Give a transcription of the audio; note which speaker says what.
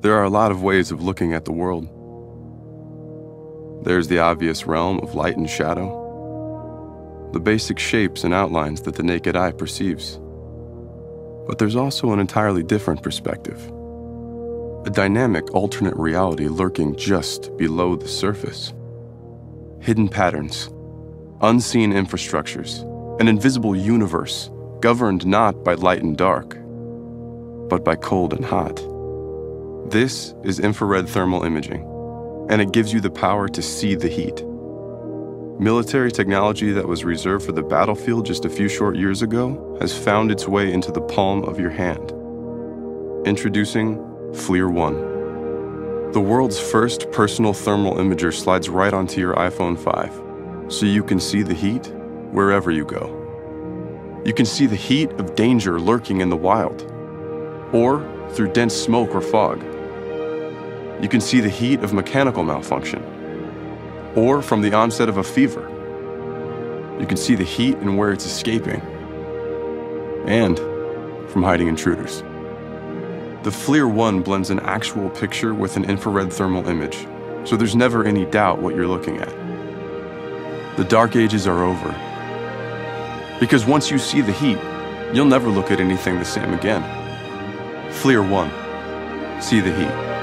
Speaker 1: There are a lot of ways of looking at the world. There's the obvious realm of light and shadow, the basic shapes and outlines that the naked eye perceives. But there's also an entirely different perspective, a dynamic alternate reality lurking just below the surface. Hidden patterns, unseen infrastructures, an invisible universe governed not by light and dark, but by cold and hot. This is infrared thermal imaging, and it gives you the power to see the heat. Military technology that was reserved for the battlefield just a few short years ago has found its way into the palm of your hand. Introducing FLIR 1. The world's first personal thermal imager slides right onto your iPhone 5, so you can see the heat wherever you go. You can see the heat of danger lurking in the wild, or through dense smoke or fog. You can see the heat of mechanical malfunction, or from the onset of a fever. You can see the heat and where it's escaping, and from hiding intruders. The FLIR 1 blends an actual picture with an infrared thermal image, so there's never any doubt what you're looking at. The dark ages are over. Because once you see the heat, you'll never look at anything the same again. FLIR 1. See the heat.